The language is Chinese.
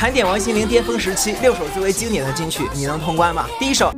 盘点王心凌巅峰时期六首最为经典的金曲你能通关吗？第一首